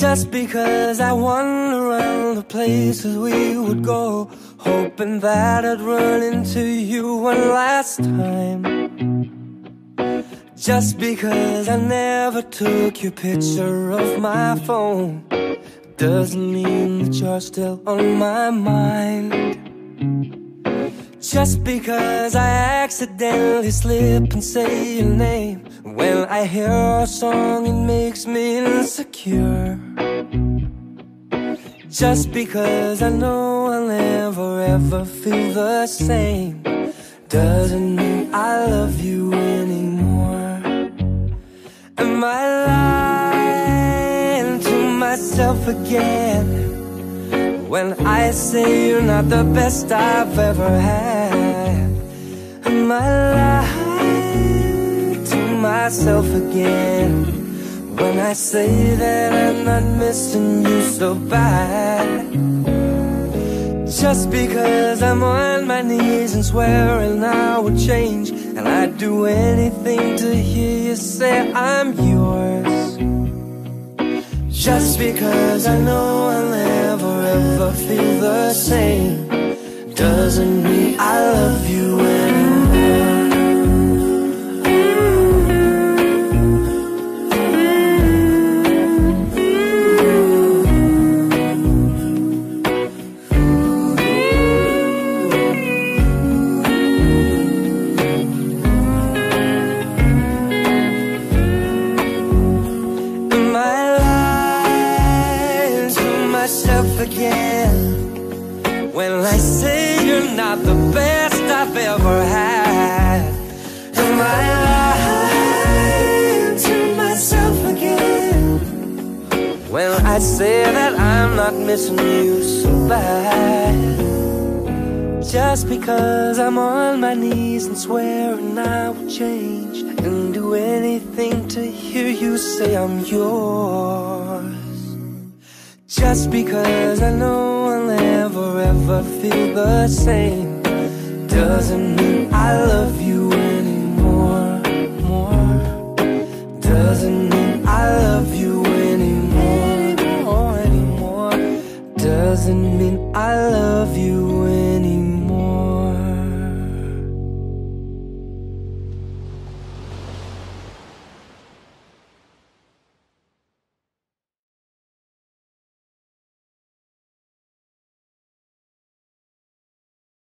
Just because I wander around the places we would go Hoping that I'd run into you one last time. Just because I never took your picture off my phone Doesn't mean that you're still on my mind Just because I accidentally slip and say your name When I hear a song it makes me insecure Just because I know I'll never ever feel the same Doesn't mean I love you anymore Am I lying to myself again? When I say you're not the best I've ever had. Am I lying to myself again. When I say that I'm not missing you so bad. Just because I'm on my knees and swearing I would change. And I'd do anything to hear you say I'm yours. Just because I know I'll never ever feel the same say you're not the best I've ever had, do my heart to myself again. When I say that I'm not missing you so bad. Just because I'm on my knees and swearing I will change And do anything to hear you say I'm yours that's because I know I'll never ever feel the same Doesn't mean I love you anymore more. Doesn't mean I love you anymore, anymore. Doesn't mean I love you